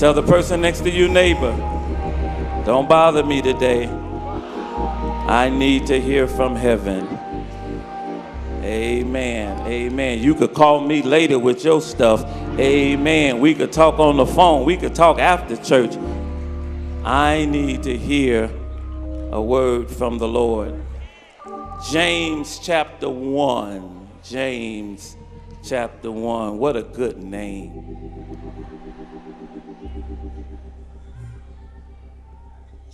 Tell the person next to you, neighbor, don't bother me today. I need to hear from heaven. Amen. Amen. You could call me later with your stuff. Amen. We could talk on the phone. We could talk after church. I need to hear a word from the Lord. James chapter 1. James chapter 1. What a good name.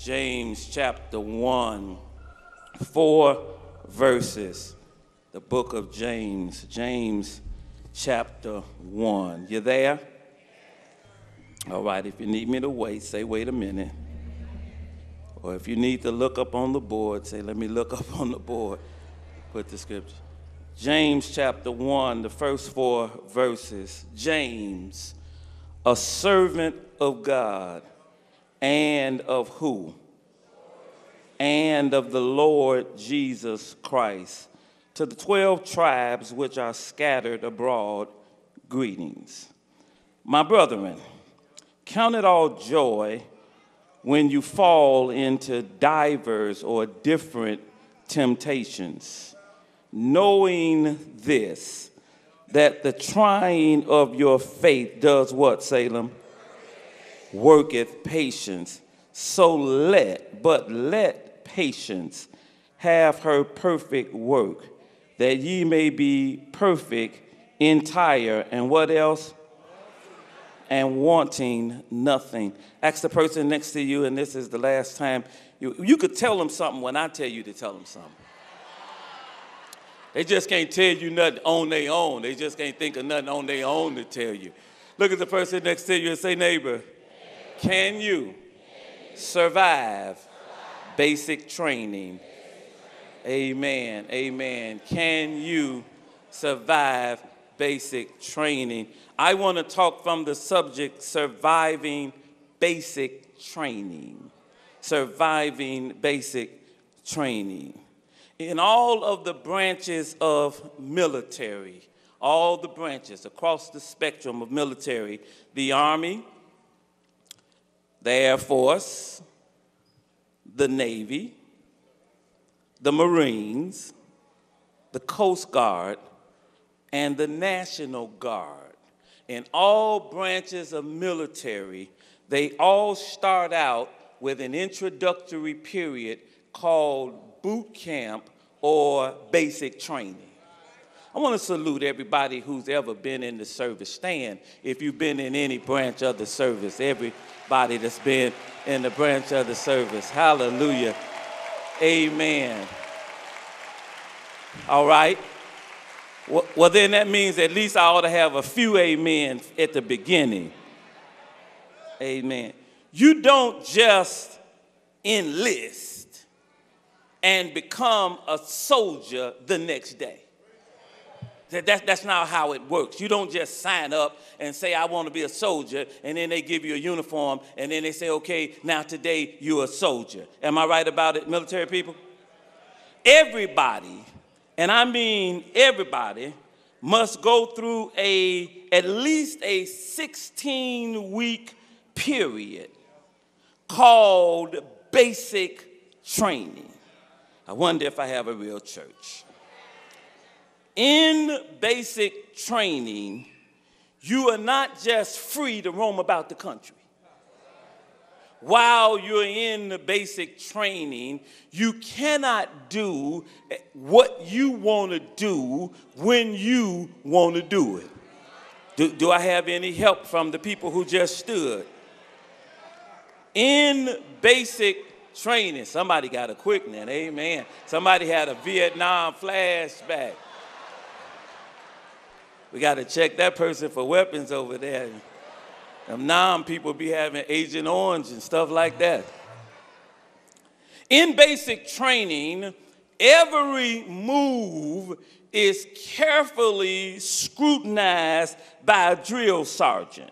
James chapter 1. Four verses. The book of James. James chapter 1. You there? All right, if you need me to wait, say, wait a minute. Or if you need to look up on the board, say, let me look up on the board. Put the scripture. James chapter 1, the first four verses. James, a servant of God and of who? And of the Lord Jesus Christ. To the 12 tribes which are scattered abroad, greetings. My brethren, count it all joy when you fall into divers or different temptations, knowing this, that the trying of your faith does what, Salem? Worketh patience. So let, but let patience have her perfect work, that ye may be perfect, entire, and what else? and wanting nothing. Ask the person next to you, and this is the last time. You, you could tell them something when I tell you to tell them something. They just can't tell you nothing on their own. They just can't think of nothing on their own to tell you. Look at the person next to you and say, neighbor, can you survive basic training? Amen. Amen. Can you survive basic training? I want to talk from the subject surviving basic training. Surviving basic training. In all of the branches of military, all the branches across the spectrum of military, the Army, the Air Force, the Navy, the Marines, the Coast Guard, and the National Guard in all branches of military, they all start out with an introductory period called boot camp or basic training. I want to salute everybody who's ever been in the service. Stand if you've been in any branch of the service. Everybody that's been in the branch of the service. Hallelujah. Amen. All right. Well, then that means at least I ought to have a few amen at the beginning. Amen. You don't just enlist and become a soldier the next day. That, that's not how it works. You don't just sign up and say, I want to be a soldier, and then they give you a uniform, and then they say, okay, now today you're a soldier. Am I right about it, military people? Everybody and I mean everybody, must go through a at least a 16 week period called basic training. I wonder if I have a real church. In basic training, you are not just free to roam about the country while you're in the basic training, you cannot do what you want to do when you want to do it. Do, do I have any help from the people who just stood? In basic training, somebody got a quickening, amen. Somebody had a Vietnam flashback. We got to check that person for weapons over there. Them 'Nam people be having Agent Orange and stuff like that. In basic training, every move is carefully scrutinized by a drill sergeant.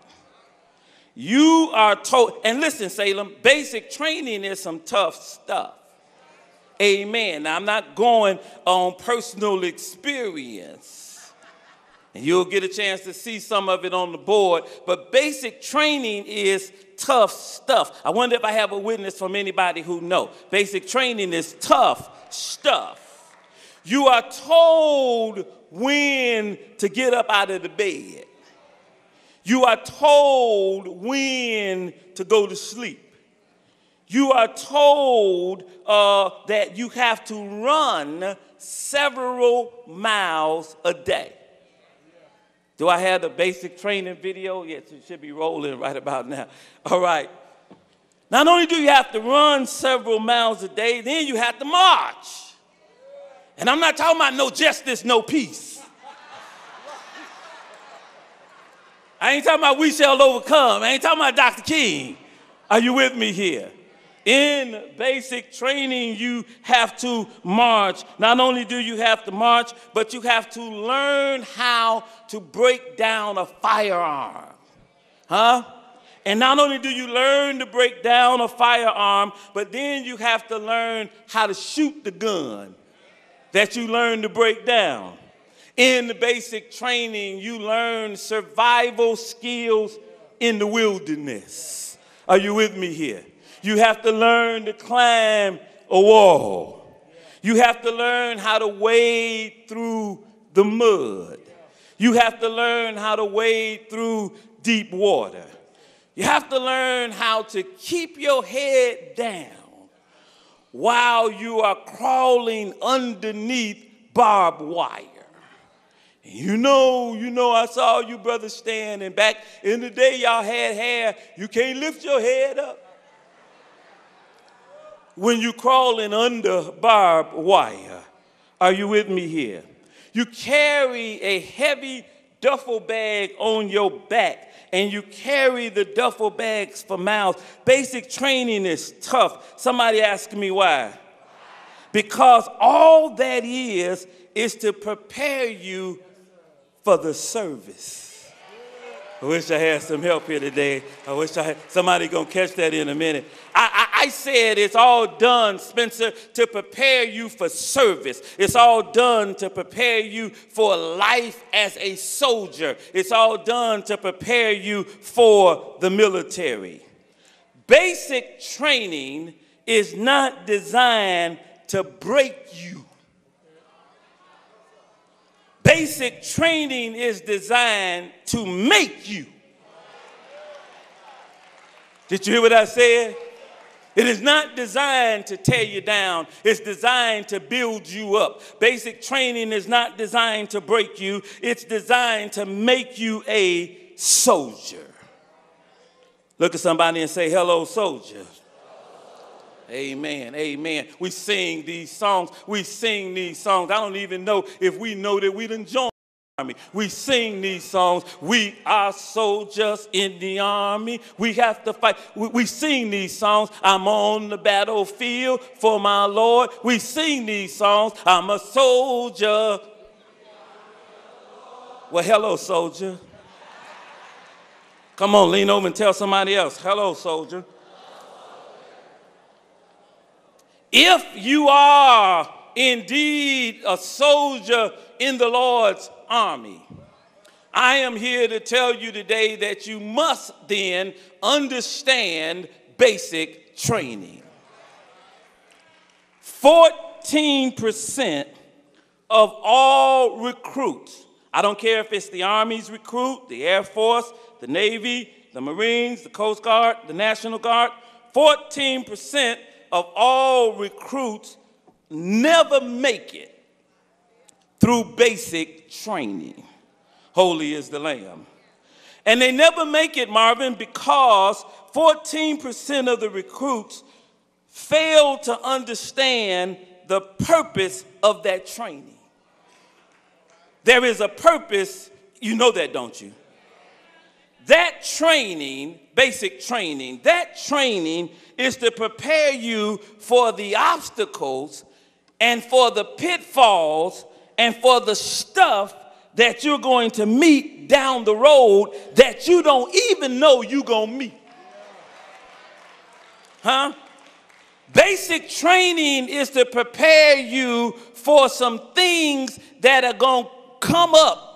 You are told, and listen, Salem, basic training is some tough stuff. Amen. Now, I'm not going on personal experience. And you'll get a chance to see some of it on the board. But basic training is tough stuff. I wonder if I have a witness from anybody who know. Basic training is tough stuff. You are told when to get up out of the bed. You are told when to go to sleep. You are told uh, that you have to run several miles a day. Do I have the basic training video? Yes, it should be rolling right about now. All right. Not only do you have to run several miles a day, then you have to march. And I'm not talking about no justice, no peace. I ain't talking about we shall overcome. I ain't talking about Dr. King. Are you with me here? In basic training, you have to march. Not only do you have to march, but you have to learn how to break down a firearm. Huh? And not only do you learn to break down a firearm, but then you have to learn how to shoot the gun that you learn to break down. In the basic training, you learn survival skills in the wilderness. Are you with me here? You have to learn to climb a wall. You have to learn how to wade through the mud. You have to learn how to wade through deep water. You have to learn how to keep your head down while you are crawling underneath barbed wire. You know, you know, I saw you brothers standing back in the day y'all had hair. You can't lift your head up when you're crawling under barbed wire. Are you with me here? You carry a heavy duffel bag on your back and you carry the duffel bags for miles. Basic training is tough. Somebody asked me why. Because all that is, is to prepare you for the service. I wish I had some help here today. I wish I had somebody gonna catch that in a minute. I, I, I, said it's all done, Spencer, to prepare you for service. It's all done to prepare you for life as a soldier. It's all done to prepare you for the military. Basic training is not designed to break you. Basic training is designed to make you. Did you hear what I said? It is not designed to tear you down. It's designed to build you up. Basic training is not designed to break you. It's designed to make you a soldier. Look at somebody and say, hello, soldier. Amen. Amen. We sing these songs. We sing these songs. I don't even know if we know that we done joined the army. We sing these songs. We are soldiers in the army. We have to fight. We, we sing these songs. I'm on the battlefield for my Lord. We sing these songs. I'm a soldier. Well, hello, soldier. Come on, lean over and tell somebody else. Hello, soldier. If you are indeed a soldier in the Lord's army, I am here to tell you today that you must then understand basic training. 14% of all recruits, I don't care if it's the Army's recruit, the Air Force, the Navy, the Marines, the Coast Guard, the National Guard, 14% of all recruits never make it through basic training. Holy is the Lamb. And they never make it, Marvin, because 14% of the recruits fail to understand the purpose of that training. There is a purpose, you know that, don't you? That training, basic training, that training is to prepare you for the obstacles and for the pitfalls and for the stuff that you're going to meet down the road that you don't even know you're going to meet. Huh? Basic training is to prepare you for some things that are going to come up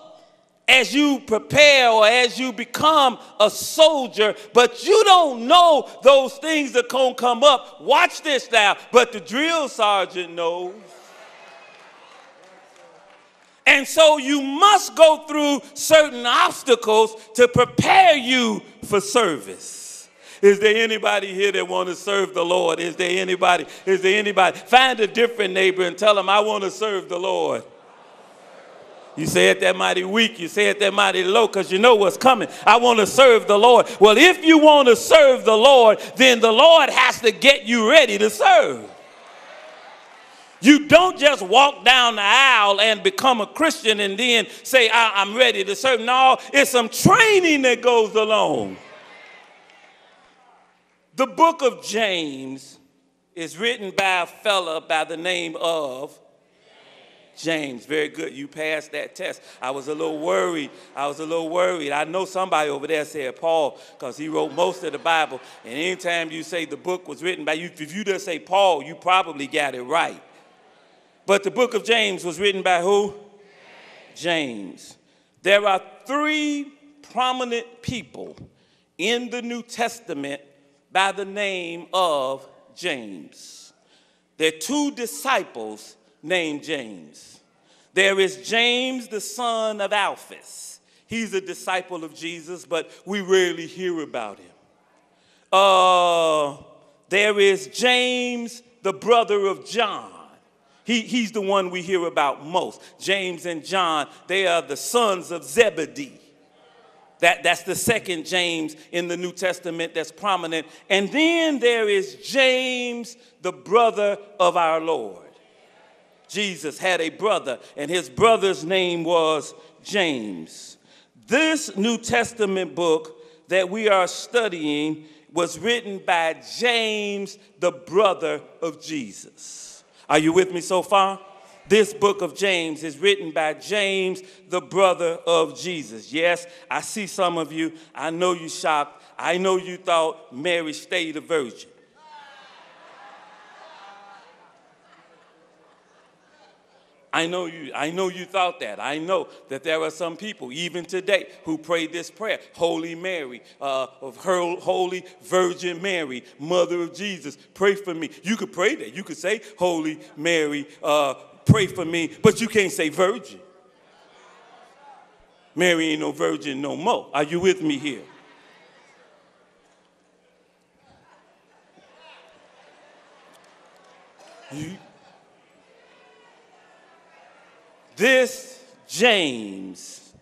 as you prepare or as you become a soldier, but you don't know those things that can come up. Watch this now. But the drill sergeant knows. And so you must go through certain obstacles to prepare you for service. Is there anybody here that want to serve the Lord? Is there anybody? Is there anybody? Find a different neighbor and tell them, I want to serve the Lord. You say it that mighty weak, you say it that mighty low because you know what's coming. I want to serve the Lord. Well, if you want to serve the Lord, then the Lord has to get you ready to serve. You don't just walk down the aisle and become a Christian and then say, I- am ready to serve. No, it's some training that goes along. The book of James is written by a fella by the name of James. Very good. You passed that test. I was a little worried. I was a little worried. I know somebody over there said Paul because he wrote most of the Bible. And anytime you say the book was written by you, if you just say Paul, you probably got it right. But the book of James was written by who? James. There are three prominent people in the New Testament by the name of James. There are two disciples named James. There is James, the son of Alphaeus. He's a disciple of Jesus, but we rarely hear about him. Uh, there is James, the brother of John. He, he's the one we hear about most. James and John, they are the sons of Zebedee. That, that's the second James in the New Testament that's prominent. And then there is James, the brother of our Lord. Jesus had a brother, and his brother's name was James. This New Testament book that we are studying was written by James, the brother of Jesus. Are you with me so far? This book of James is written by James, the brother of Jesus. Yes, I see some of you. I know you shocked. I know you thought Mary stayed a virgin. I know you, I know you thought that. I know that there are some people, even today, who pray this prayer Holy Mary, uh, of her Holy Virgin Mary, Mother of Jesus, pray for me. You could pray that. You could say, Holy Mary, uh, pray for me, but you can't say virgin. Mary ain't no virgin no more. Are you with me here? You, This James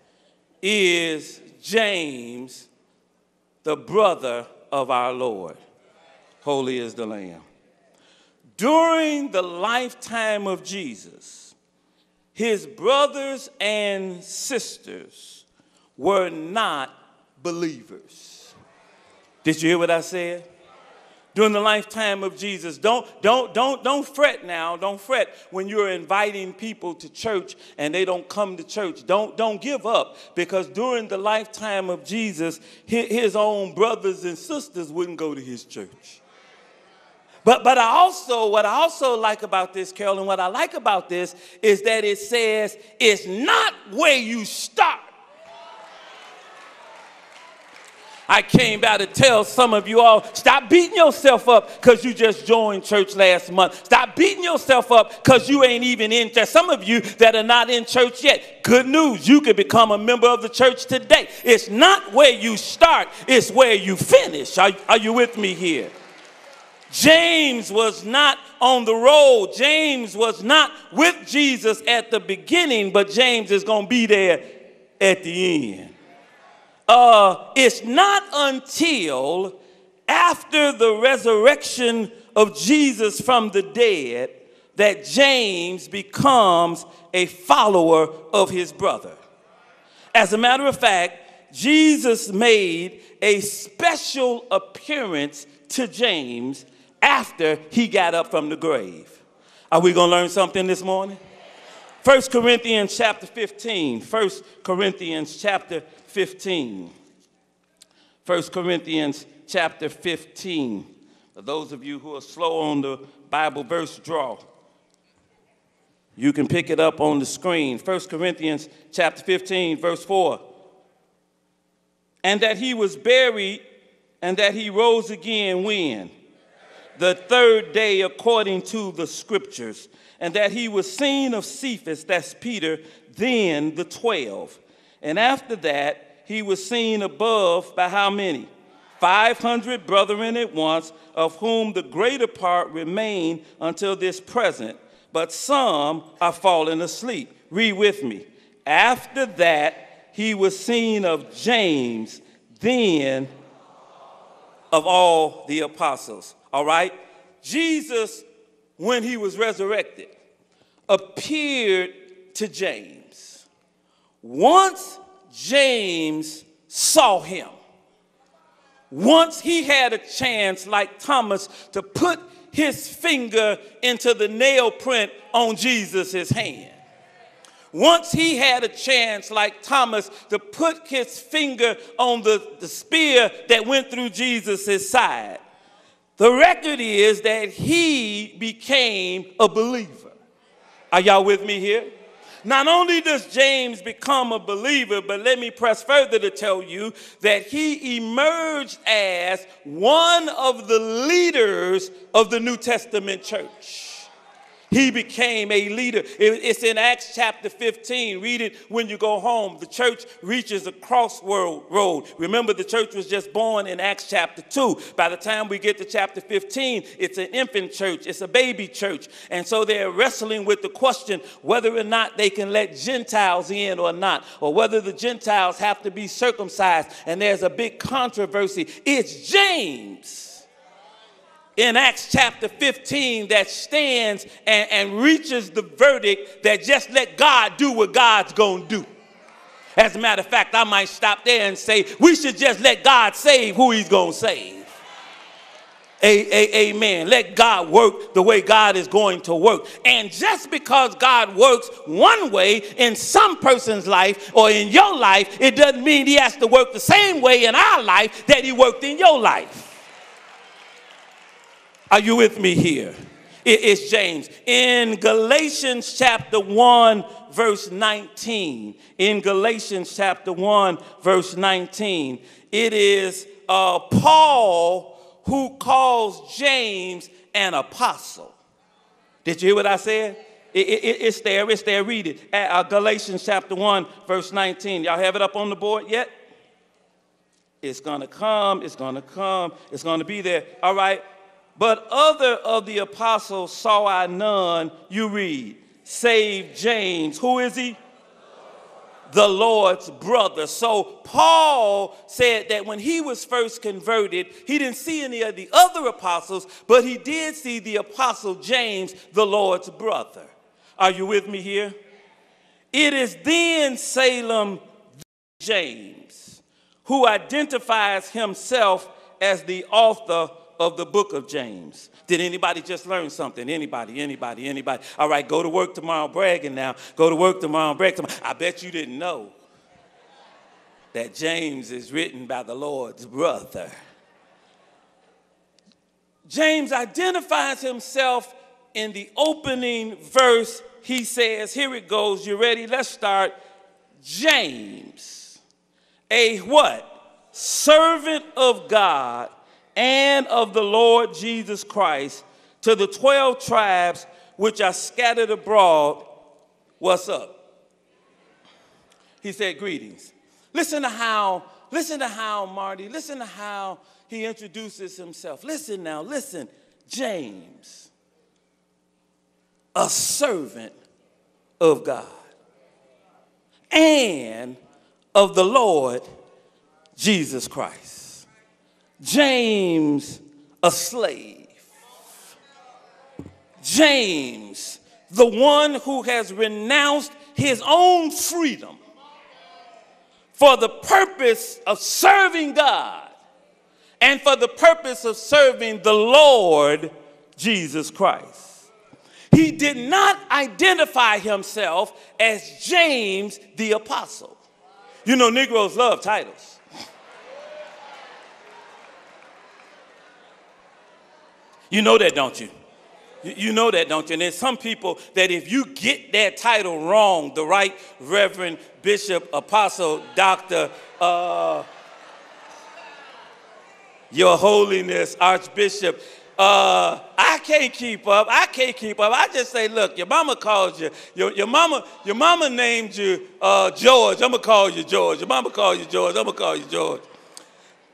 is James, the brother of our Lord. Holy is the Lamb. During the lifetime of Jesus, his brothers and sisters were not believers. Did you hear what I said? During the lifetime of Jesus. Don't, don't, don't, don't fret now. Don't fret when you're inviting people to church and they don't come to church. Don't, don't give up because during the lifetime of Jesus, his own brothers and sisters wouldn't go to his church. But, but I also, what I also like about this, Carol, and what I like about this is that it says it's not where you start I came by to tell some of you all stop beating yourself up because you just joined church last month. Stop beating yourself up because you ain't even in church. Some of you that are not in church yet, good news, you can become a member of the church today. It's not where you start, it's where you finish. Are, are you with me here? James was not on the road. James was not with Jesus at the beginning, but James is going to be there at the end uh, it's not until after the resurrection of Jesus from the dead that James becomes a follower of his brother. As a matter of fact, Jesus made a special appearance to James after he got up from the grave. Are we going to learn something this morning? 1 Corinthians chapter 15. 1 Corinthians chapter 15. 1 Corinthians chapter 15. For those of you who are slow on the Bible verse draw. You can pick it up on the screen. 1 Corinthians chapter 15, verse 4. And that he was buried and that he rose again when? The third day according to the scriptures. And that he was seen of Cephas, that's Peter, then the twelve. And after that, he was seen above by how many? 500 brethren at once, of whom the greater part remain until this present but some are fallen asleep. Read with me. After that, he was seen of James, then of all the apostles. All right? Jesus, when he was resurrected, appeared to James. Once James saw him, once he had a chance, like Thomas, to put his finger into the nail print on Jesus' hand. Once he had a chance, like Thomas, to put his finger on the, the spear that went through Jesus' side, the record is that he became a believer. Are y'all with me here? Not only does James become a believer, but let me press further to tell you that he emerged as one of the leaders of the New Testament church. He became a leader. It's in Acts chapter 15. Read it when you go home. The church reaches a crossroad road. Remember, the church was just born in Acts chapter 2. By the time we get to chapter 15, it's an infant church, it's a baby church. And so they're wrestling with the question whether or not they can let Gentiles in or not, or whether the Gentiles have to be circumcised. And there's a big controversy. It's James in Acts chapter 15 that stands and, and reaches the verdict that just let God do what God's gonna do. As a matter of fact, I might stop there and say we should just let God save who He's gonna save. A, a, amen. Let God work the way God is going to work. And just because God works one way in some person's life or in your life, it doesn't mean He has to work the same way in our life that He worked in your life. Are you with me here? It's James. In Galatians chapter 1, verse 19, in Galatians chapter 1, verse 19, it is uh, Paul who calls James an apostle. Did you hear what I said? It, it, it's there, it's there. Read it. At, uh, Galatians chapter 1, verse 19. Y'all have it up on the board yet? It's gonna come, it's gonna come, it's gonna be there. All right, but other of the apostles saw I none, you read, save James. Who is he? The Lord's brother. So Paul said that when he was first converted, he didn't see any of the other apostles, but he did see the apostle James, the Lord's brother. Are you with me here? It is then Salem James who identifies himself as the author of the book of James. Did anybody just learn something? Anybody, anybody, anybody? All right, go to work tomorrow bragging now. Go to work tomorrow and brag tomorrow. I bet you didn't know that James is written by the Lord's brother. James identifies himself in the opening verse. He says, Here it goes. You ready? Let's start. James, a what? Servant of God and of the Lord Jesus Christ to the 12 tribes which are scattered abroad. What's up? He said, Greetings. Listen to how, listen to how, Marty, listen to how he introduces himself. Listen now, listen. James, a servant of God and of the Lord Jesus Christ. James, a slave. James, the one who has renounced his own freedom for the purpose of serving God and for the purpose of serving the Lord Jesus Christ. He did not identify himself as James the Apostle. You know, Negroes love titles. You know that, don't you? You- know that, don't you? And there's some people that if you get that title wrong, the right Reverend, Bishop, Apostle, Doctor, uh, Your Holiness, Archbishop, uh, I can't keep up. I can't keep up. I just say, look, your mama calls you. Your, your mama, your mama named you uh, George. I'm gonna call you George. Your mama called you George. I'm gonna call you George.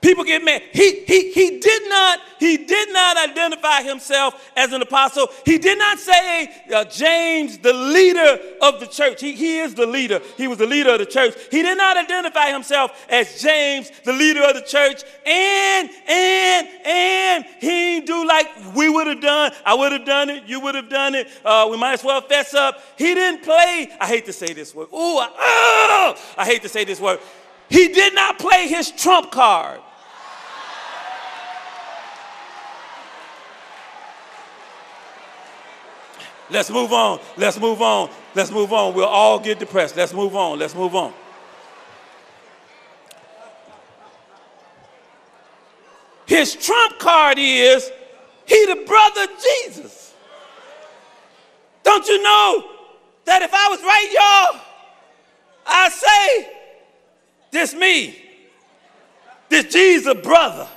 People get mad. He, he, he did not he did not identify himself as an apostle. He did not say uh, James, the leader of the church. He, he is the leader. He was the leader of the church. He did not identify himself as James, the leader of the church. And and and he do like we would have done. I would have done it. You would have done it. Uh, we might as well fess up. He didn't play. I hate to say this word. Ooh, I, oh, I hate to say this word. He did not play his trump card. Let's move on. Let's move on. Let's move on. We'll all get depressed. Let's move on. Let's move on. His trump card is he the brother Jesus. Don't you know that if I was right, y'all, I say, this me, this Jesus brother.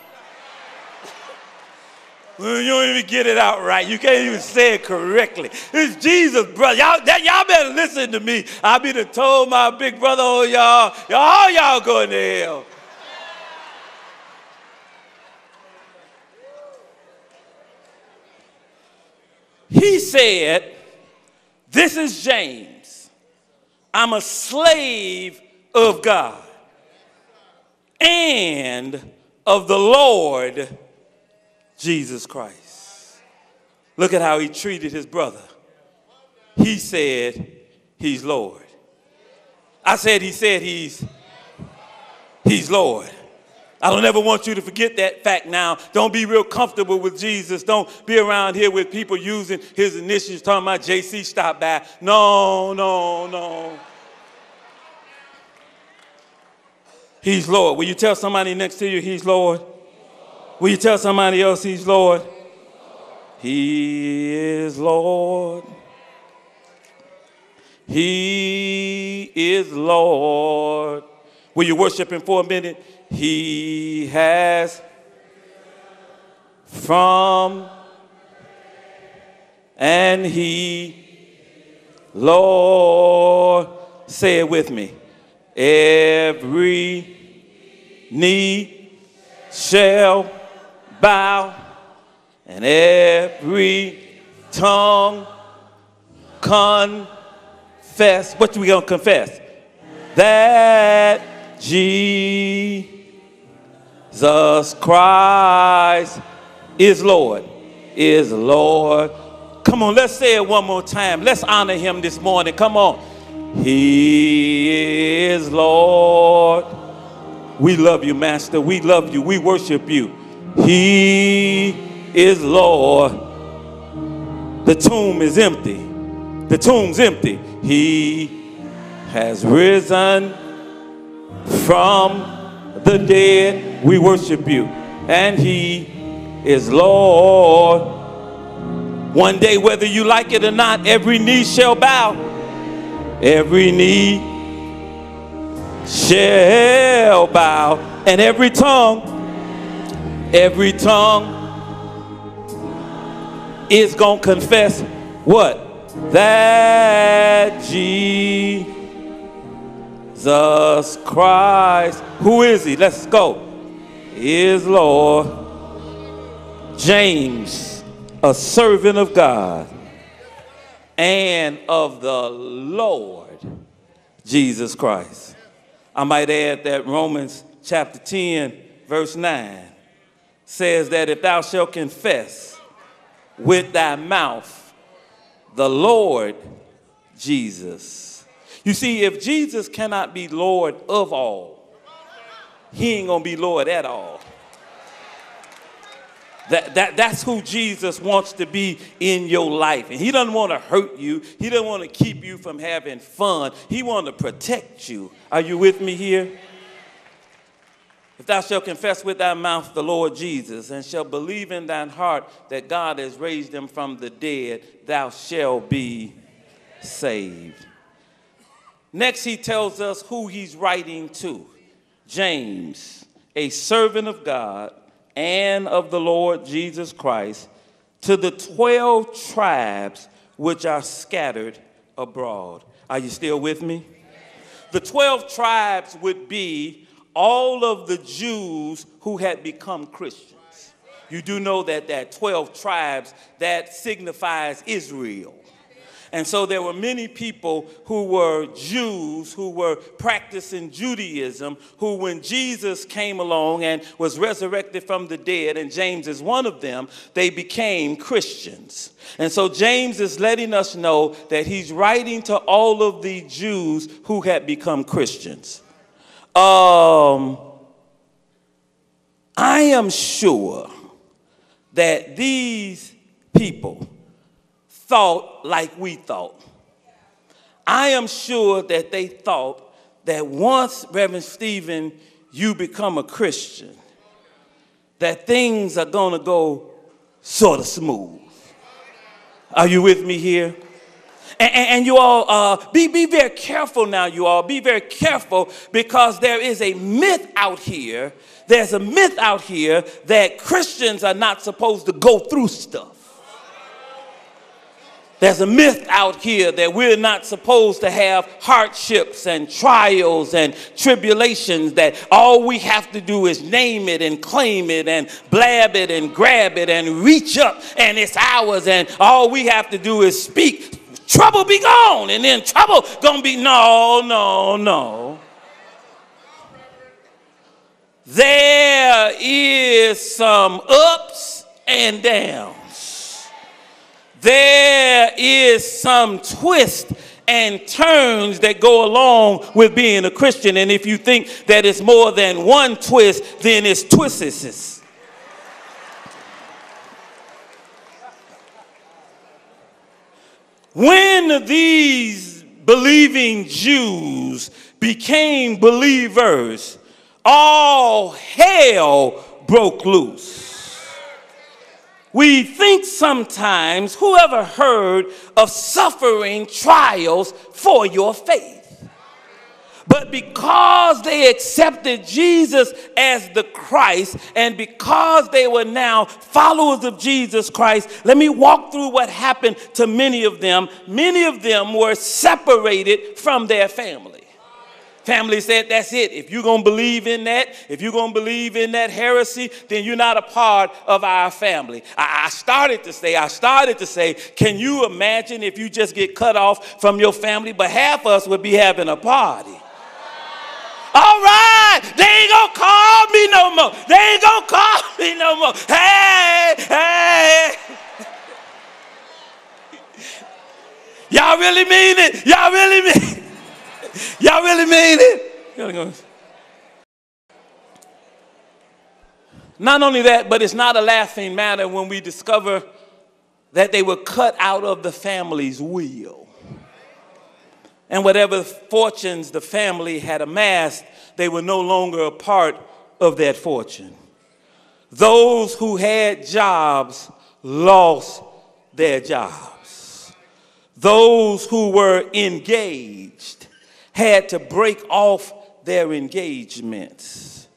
You don't even get it out right. You can't even say it correctly. It's Jesus, brother. Y'all, that, y'all better listen to me. I be the told my big brother, oh, y'all, y'all, all y'all going to hell. He said, This is James. I'm a slave of God and of the Lord Jesus Christ. Look at how he treated his brother. He said, He's Lord. I said, He said, He's, he's Lord. I don't ever want you to forget that fact now. Don't be real comfortable with Jesus. Don't be around here with people using his initials, talking about JC stop by. No, no, no. He's Lord. Will you tell somebody next to you he's Lord? Will you tell somebody else he's Lord? He is Lord. He is Lord. Will you worship him for a minute? He has from and he, Lord, say it with me. Every knee shall bow and every tongue confess. What are we gonna confess? That Jesus Christ is Lord. Is Lord. Come on, let's say it one more time. Let's honor him this morning. Come on. He is Lord. We love you, Master. We love you. We worship you. He is Lord. The tomb is empty. The tomb's empty. He has risen from the dead. We worship you. And He is Lord. One day, whether you like it or not, every knee shall bow. Every knee shall bow. And every tongue, every tongue is going to confess what? That Jesus Christ, who is he? Let's go. Is Lord James, a servant of God and of the Lord Jesus Christ. I might add that Romans chapter 10, verse 9 says that if thou shalt confess with thy mouth the Lord Jesus. You see, if Jesus cannot be Lord of all, he ain't gonna be Lord at all. That, that, that's who Jesus wants to be in your life. And he doesn't want to hurt you. He doesn't want to keep you from having fun. He wants to protect you. Are you with me here? If thou shalt confess with thy mouth the Lord Jesus, and shalt believe in thine heart that God has raised him from the dead, thou shalt be saved. Next, he tells us who he's writing to James, a servant of God and of the Lord Jesus Christ, to the 12 tribes which are scattered abroad. Are you still with me? The 12 tribes would be all of the Jews who had become Christians. You do know that that 12 tribes that signifies Israel. And so there were many people who were Jews who were practicing Judaism, who, when Jesus came along and was resurrected from the dead, and James is one of them, they became Christians. And so James is letting us know that he's writing to all of the Jews who had become Christians. Um, I am sure that these people thought like we thought. I am sure that they thought that once, Reverend Stephen, you become a Christian, that things are going to go sort of smooth. Are you with me here? And, and, you all, uh, be, be very careful now, you all. Be very careful because there is a myth out here. There's a myth out here that Christians are not supposed to go through stuff. There's a myth out here that we're not supposed to have hardships and trials and tribulations, that all we have to do is name it and claim it and blab it and grab it and reach up and it's ours, and all we have to do is speak. Trouble be gone, and then trouble gonna be no, no, no. There is some ups and downs there is some twist and turns that go along with being a Christian. And if you think that it's more than one twist, then it's twists. When these believing Jews became believers, all hell broke loose. We think sometimes, whoever heard of suffering trials for your faith? But because they accepted Jesus as the Christ, and because they were now followers of Jesus Christ, let me walk through what happened to many of them. Many of them were separated from their family. Family said, that's it. If you're going to believe in that, if you're going to believe in that heresy, then you're not a part of our family. I, started to say, I started to say, can you imagine if you just get cut off from your family? But half of us would be having a party. All right, they ain't gonna call me no more. They ain't gonna call me no more. Hey, hey. Y'all really mean it? Y'all really mean it? Y'all really mean it? Not only that, but it's not a laughing matter when we discover that they were cut out of the family's will. And whatever fortunes the family had amassed, they were no longer a part of that fortune. Those who had jobs lost their jobs. Those who were engaged had to break off their engagements.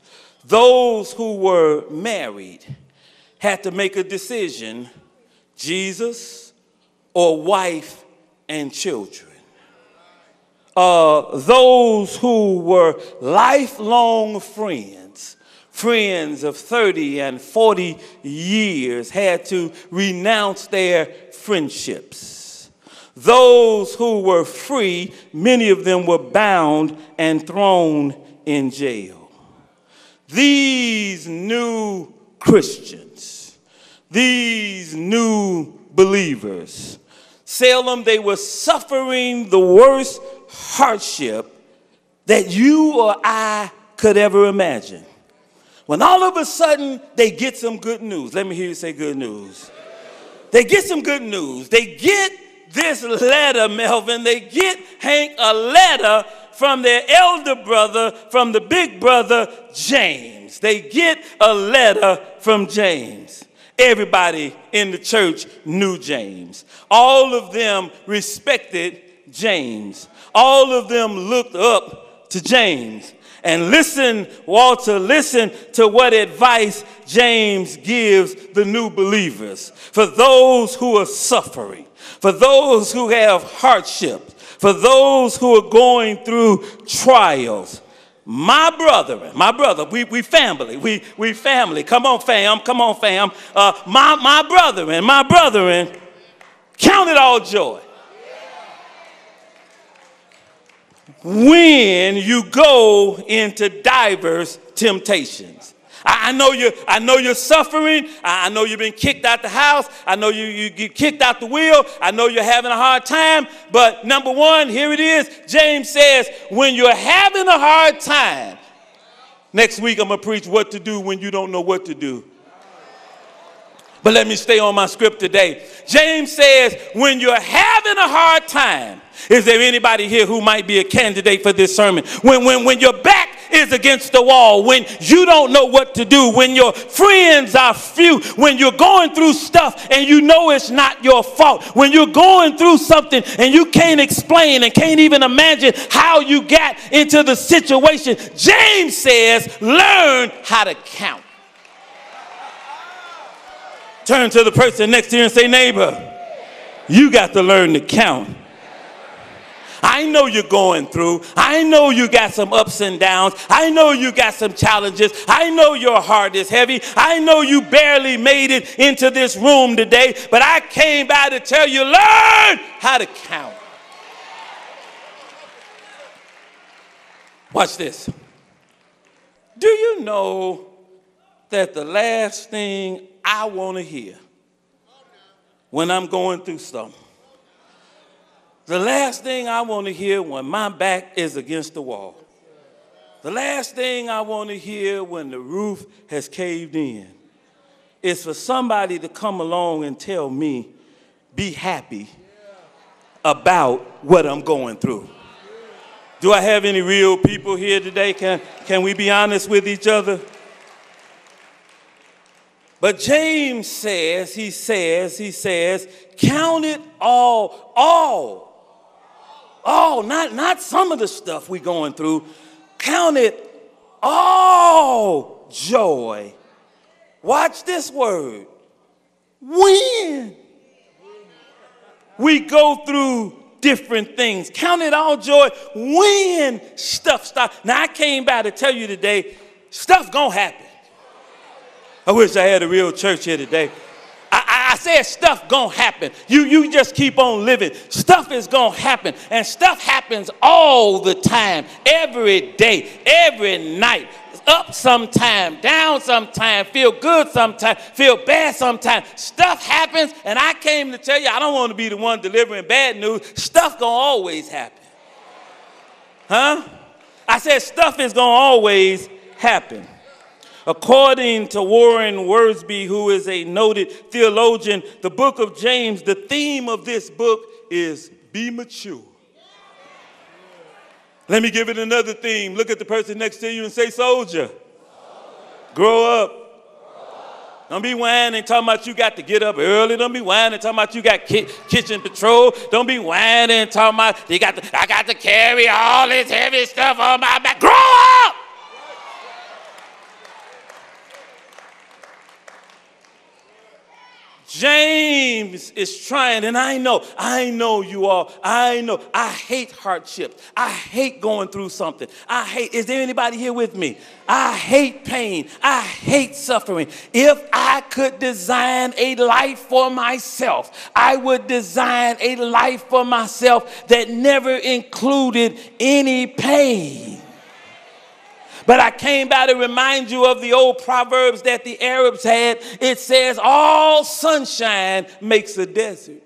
Those who were married had to make a decision Jesus or wife and children. Uh, those who were lifelong friends, friends of 30 and 40 years, had to renounce their friendships those who were free, many of them were bound and thrown in jail. These new Christians, these new believers, Salem, they were suffering the worst hardship that you or I could ever imagine. When all of a sudden they get some good news, let me hear you say good news. They get some good news. They get this letter, Melvin. They get Hank a letter from their elder brother, from the big brother, James. They get a letter from James. Everybody in the church knew James. All of them respected James. All of them looked up to James. And listen, Walter, listen to what advice James gives the new believers. For those who are suffering, for those who have hardships, for those who are going through trials. My brother, my brother, we, we family, we, we family. Come on, fam, come on, fam. Uh, my, my brother and my brethren, count it all joy when you go into diverse temptations. I, know you I know you're suffering. I, know you've been kicked out the house. I know you, you get kicked out the wheel. I know you're having a hard time. But number one, here it is. James says, when you're having a hard time, next week I'm gonna preach what to do when you don't know what to do. But let me stay on my script today. James says, when you're having a hard time, is there anybody here who might be a candidate for this sermon? When, when, when your back is against the wall, when you don't know what to do, when your friends are few, when you're going through stuff and you know it's not your fault, when you're going through something and you can't explain and can't even imagine how you got into the situation, James says, learn how to count. Turn to the person next to you and say, neighbor, you got to learn to count. I know you're going through. I know you got some ups and downs. I know you got some challenges. I know your heart is heavy. I know you barely made it into this room today, but I came by to tell you learn how to count. Watch this. Do you know that the last thing I want to hear when I'm going through something the last thing I want to hear when my back is against the wall. The last thing I want to hear when the roof has caved in is for somebody to come along and tell me, be happy about what I'm going through. Do I have any real people here today? Can, can we be honest with each other? But James says, he says, he says, count it all, all Oh, not, not some of the stuff we're going through. Count it all joy. Watch this word. When we go through different things. Count it all joy when stuff stops. Now I came by to tell you today, stuff gonna happen. I wish I had a real church here today. I, I, said stuff gonna happen. You, you just keep on living. Stuff is gonna happen. And stuff happens all the time, every day, every night. Up sometime, down sometime, feel good sometime, feel bad sometime. Stuff happens, and I came to tell you, I don't want to be the one delivering bad news. Stuff gonna always happen. Huh? I said stuff is gonna always happen. According to Warren Wiersbe, who is a noted theologian, the book of James, the theme of this book is be mature. Let me give it another theme. Look at the person next to you and say, soldier. Grow up. Don't be whining talking about you got to get up early. Don't be whining talking about you got ki- kitchen patrol. Don't be whining talking about you got to, I got to carry all this heavy stuff on my back. Grow up! James is trying, and I know, I know you all, I know, I hate hardships. I hate going through something. I hate, is there anybody here with me? I hate pain. I hate suffering. If I could design a life for myself, I would design a life for myself that never included any pain. But I came by to remind you of the old proverbs that the Arabs had. It says, All sunshine makes a desert.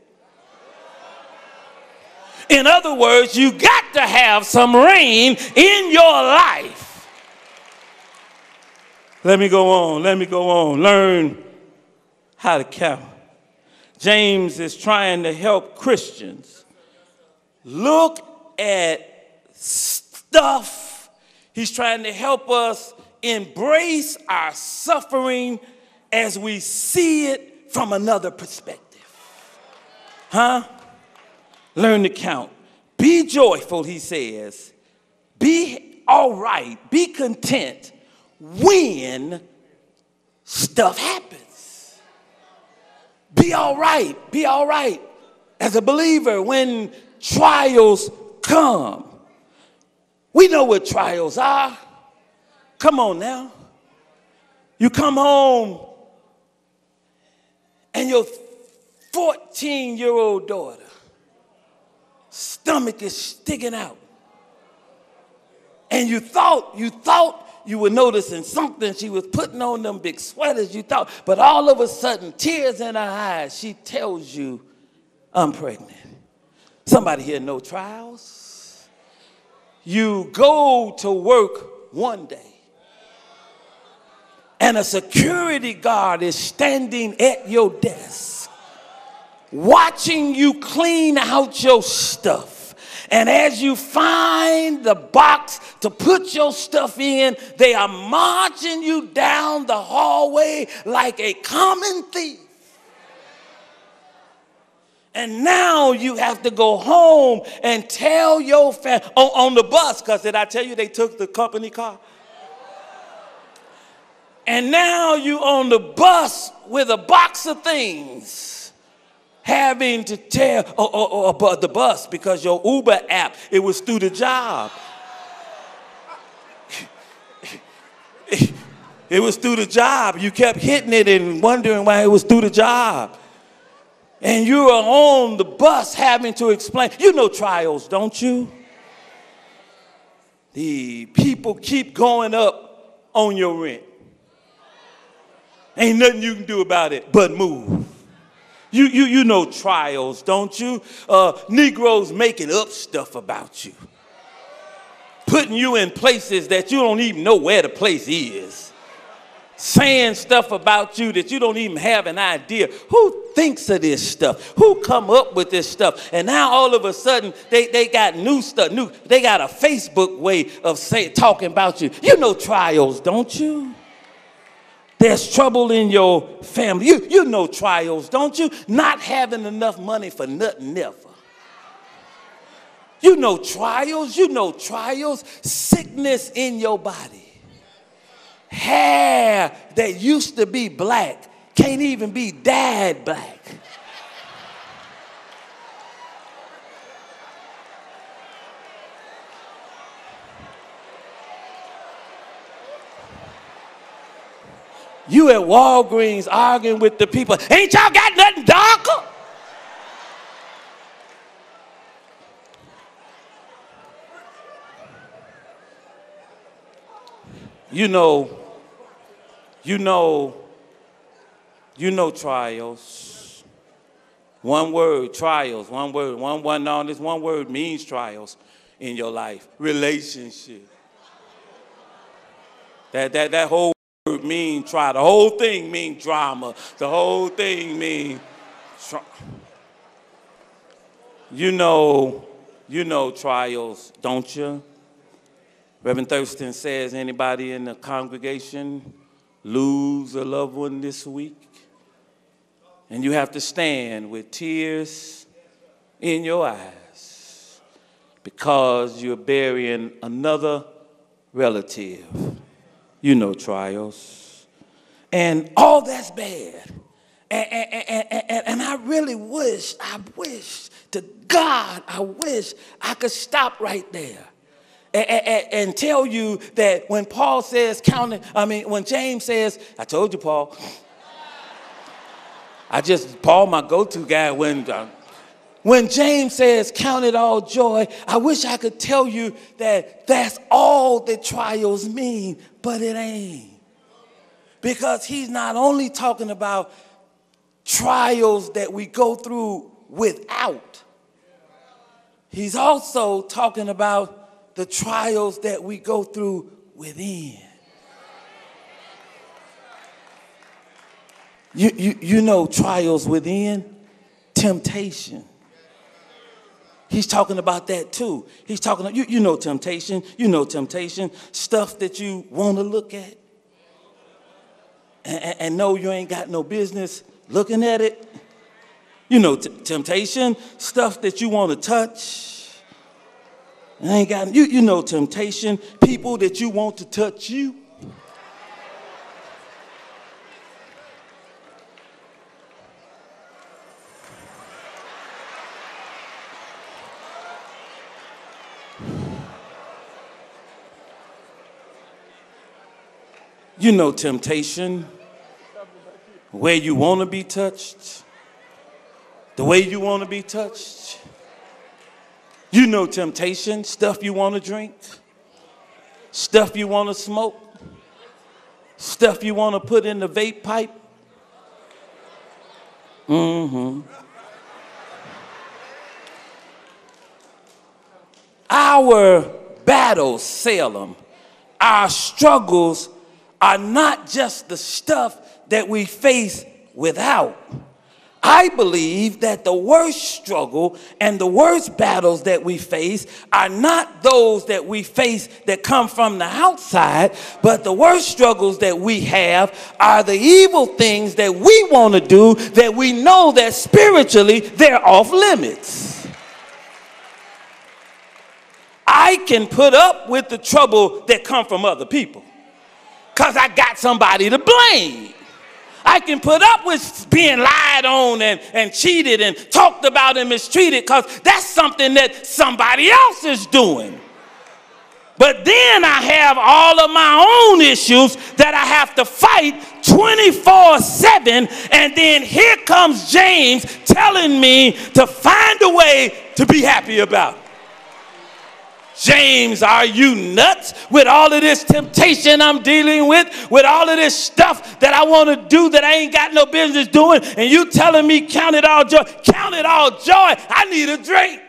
In other words, you got to have some rain in your life. Let me go on. Let me go on. Learn how to count. James is trying to help Christians look at stuff. He's trying to help us embrace our suffering as we see it from another perspective. Huh? Learn to count. Be joyful, he says. Be all right. Be content when stuff happens. Be all right. Be all right. As a believer, when trials come, we know what trials are. Come on now. You come home and your 14 year old daughter stomach is sticking out. And you thought you thought you were noticing something. She was putting on them big sweaters you thought. But all of a sudden tears in her eyes. She tells you i'm pregnant. Somebody here know trials you go to work one day and a security guard is standing at your desk watching you clean out your stuff and as you find the box to put your stuff in, they are marching you down the hallway like a common thief. And now you have to go home and tell your family on, oh, on, the bus, because did I tell you they took the company car? And now you on the bus with a box of things having to tell or, or, or, the bus because your Uber app, it was through the job. it was through the job. You kept hitting it and wondering why it was through the job. And you are on the bus having to explain. You know trials, don't you? The people keep going up on your rent. Ain't nothing you can do about it but move. You, you, you know trials, don't you? Uh, Negroes making up stuff about you, putting you in places that you don't even know where the place is, saying stuff about you that you don't even have an idea. Who thinks of this stuff? Who come up with this stuff? And now all of a sudden they, they got new stuff, new, they got a Facebook way of say, talking about you. You know trials, don't you? There's trouble in your family. You, you know trials, don't you? Not having enough money for nothing, ever. You know trials, you know trials, sickness in your body. Hair that used to be black can't even be dad black. You at Walgreens arguing with the people. Ain't y'all got nothing darker? You know, you know, you know trials. One word, trials. One word, one one on this one word means trials in your life. Relationship. That that that whole word mean try. The whole thing mean drama. The whole thing mean. You know, you know trials, don't you? Reverend Thurston says, anybody in the congregation lose a loved one this week? And you have to stand with tears in your eyes because you're burying another relative you know trials. And all that's bad. And, and, and, and, I really wish, I wish to God, I wish I could stop right there. And, tell you that when Paul says counting, I mean, when James says, I told you, Paul, I just, Paul, my go to guy, when uh, when James says, Count it all joy, I wish I could tell you that that's all that trials mean, but it ain't. Because he's not only talking about trials that we go through without, he's also talking about the trials that we go through within. You, you, you know trials within temptation He's talking about that too. He's talking, you, you know, temptation. You know, temptation. Stuff that you want to look at and, and, know you ain't got no business looking at it. You know, t- temptation. Stuff that you want to touch. Ain't got, you, you know, temptation. People that you want to touch you. You know temptation, where you want to be touched, the way you want to be touched. You know temptation, stuff you want to drink, stuff you want to smoke, stuff you want to put in the vape pipe. Mm-hmm. Our battles, Salem, our struggles are not just the stuff that we face without. I believe that the worst struggle and the worst battles that we face are not those that we face that come from the outside, but the worst struggles that we have are the evil things that we want to do that we know that spiritually they're off limits. I can put up with the trouble that come from other people because I got somebody to blame. I can put up with being lied on and, and cheated and talked about and mistreated because that's something that somebody else is doing. But then I have all of my own issues that I have to fight 24 7. And then here comes James telling me to find a way to be happy about. James, are you nuts with all of this temptation I'm dealing with, with all of this stuff that I want to do that I ain't got no business doing, and you telling me count it all joy? Count it all joy. I need a drink.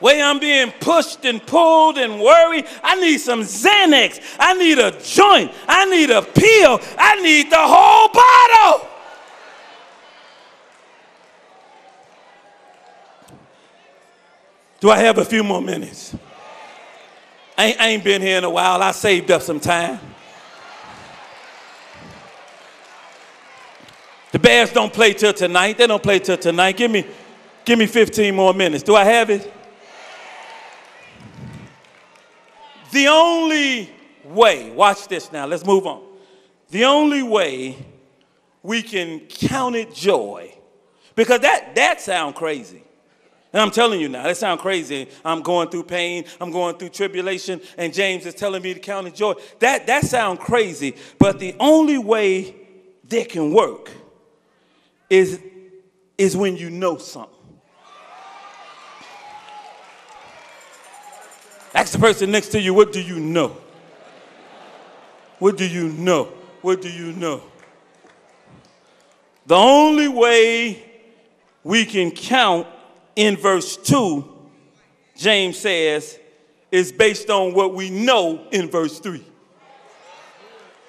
way I'm being pushed and pulled and worried. I need some Xanax. I need a joint. I need a pill. I need the whole bottle. Do I have a few more minutes? I ain't, I ain't been here in a while. I saved up some time. The Bears don't play till tonight. They don't play till tonight. Give me, give me 15 more minutes. Do I have it? The only way, watch this now, let's move on. The only way we can count it joy, because that, that sounds crazy. And I'm telling you now, that sounds crazy. I'm going through pain, I'm going through tribulation, and James is telling me to count it joy. That, that sounds crazy, but the only way that can work is, is when you know something. Ask the person next to you, what do you know? What do you know? What do you know? The only way we can count in verse 2, James says, is based on what we know in verse 3.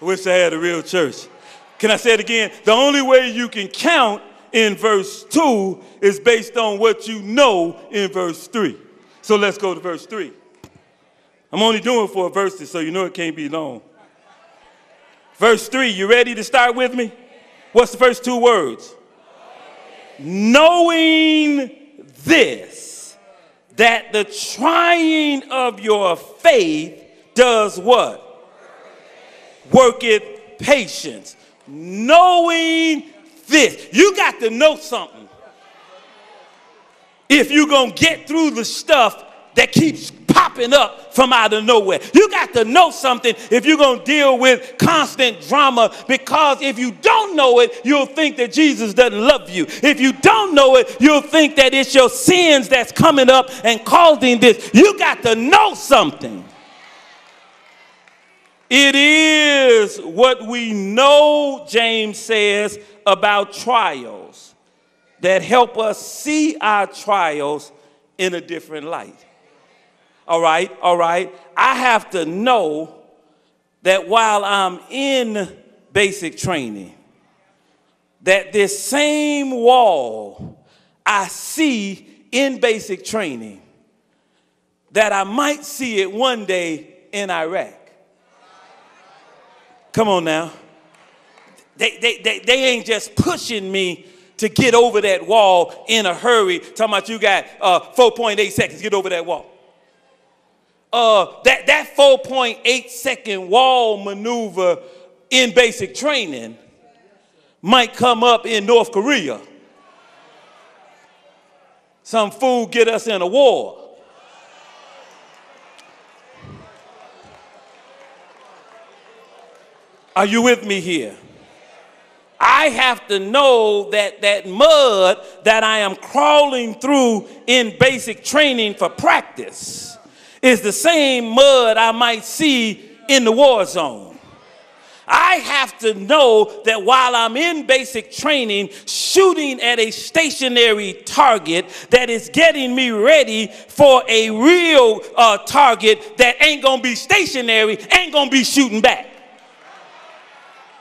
I wish I had a real church. Can I say it again? The only way you can count in verse 2 is based on what you know in verse 3. So let's go to verse 3. I'm only doing four verses, so you know it can't be long. Verse 3, you ready to start with me? What's the first two words? Knowing this that the trying of your faith does what? Worketh patience. Knowing this. You got to know something. If you're going to get through the stuff that keeps popping up from out of nowhere. You got to know something if you're going to deal with constant drama because if you don't know it, you'll think that Jesus doesn't love you. If you don't know it, you'll think that it's your sins that's coming up and causing this. You got to know something. It is what we know, James says, about trials that help us see our trials in a different light all right, all right, I have to know that while I'm in basic training, that this same wall I see in basic training, that I might see it one day in Iraq. Come on now. They, they, they, they ain't just pushing me to get over that wall in a hurry. Talking about you got uh, 4.8 seconds, get over that wall. Uh, that, that 4.8 second wall maneuver in basic training might come up in North Korea. Some fool get us in a war. Are you with me here? I have to know that that mud that I am crawling through in basic training for practice is the same mud I might see in the war zone. I have to know that while I'm in basic training, shooting at a stationary target that is getting me ready for a real uh, target that ain't gonna be stationary, ain't gonna be shooting back.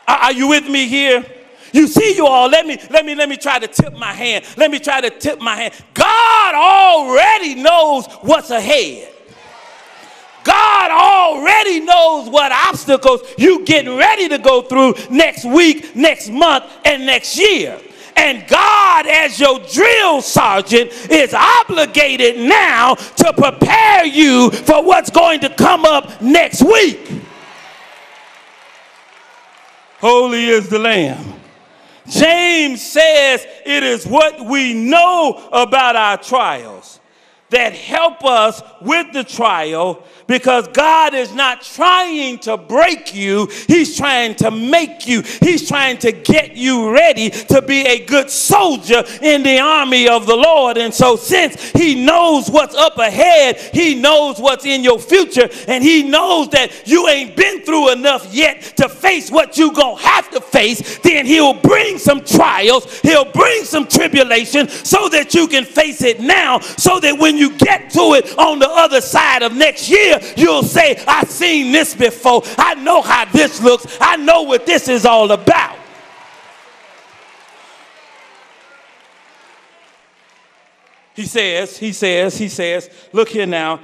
Are, you with me here? You see, you all, let me, let me, let me try to tip my hand. Let me try to tip my hand. God already knows what's ahead. God already knows what obstacles you getting ready to go through next week, next month, and next year. And God, as your drill sergeant, is obligated now to prepare you for what's going to come up next week. Holy is the Lamb. James says it is what we know about our trials that help us with the trial because God is not trying to break you, He's trying to make you. He's trying to get you ready to be a good soldier in the army of the Lord. And so, since He knows what's up ahead, He knows what's in your future, and He knows that you ain't been through enough yet to face what you're to have to face, then He'll bring some trials, He'll bring some tribulation so that you can face it now, so that when you get to it on the other side of next year, you'll say, I've seen this before. I know how this looks. I know what this is all about. He says, he says, he says, look here now,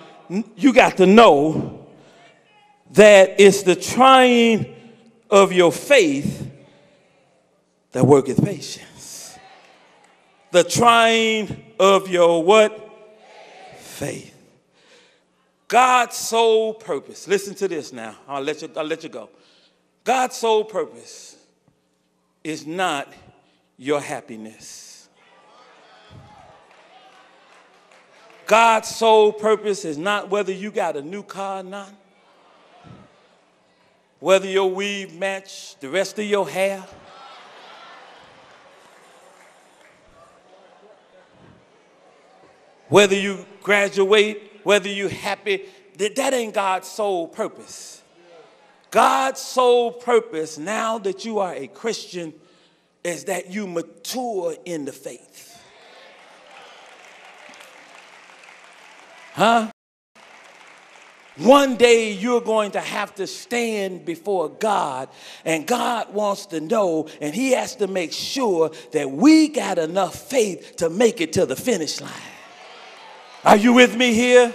you got to know that it's the trying of your faith that worketh patience. The trying of your what? Faith. God's sole purpose, listen to this now. I'll let you, I'll let you go. God's sole purpose is not your happiness. God's sole purpose is not whether you got a new car or not, whether your weave match the rest of your hair. Whether you graduate whether you're happy, that, that ain't God's sole purpose. God's sole purpose, now that you are a Christian, is that you mature in the faith. Huh? One day you're going to have to stand before God, and God wants to know, and He has to make sure that we got enough faith to make it to the finish line. Are you with me here?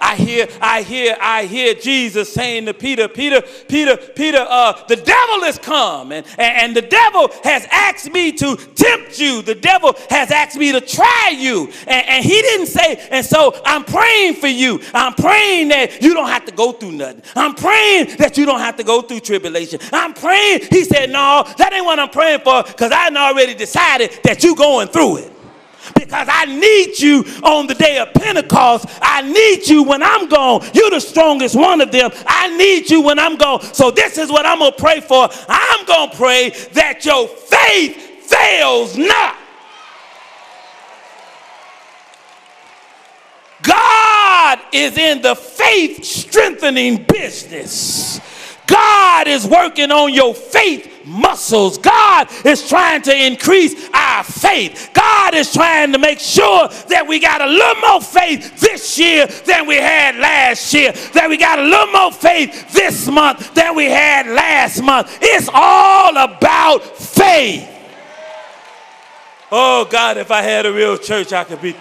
I hear, I hear, I hear Jesus saying to Peter, Peter, Peter, Peter, uh, the devil is come, and, and the devil has asked me to tempt you. The devil has asked me to try you. And, and he didn't say, and so I'm praying for you. I'm praying that you don't have to go through nothing. I'm praying that you don't have to go through tribulation. I'm praying. He said, no, that ain't what I'm praying for, because I already decided that you're going through it because I need you on the day of Pentecost. I need you when I'm gone. You're the strongest one of them. I need you when I'm gone. So, this is what I'm going to pray for. I'm going to pray that your faith fails not. God is in the faith strengthening business. God is working on your faith muscles. God is trying to increase our faith. God is trying to make sure that we got a little more faith this year than we had last year, that we got a little more faith this month than we had last month. It's all about faith. Oh God, if I had a real church, I could be.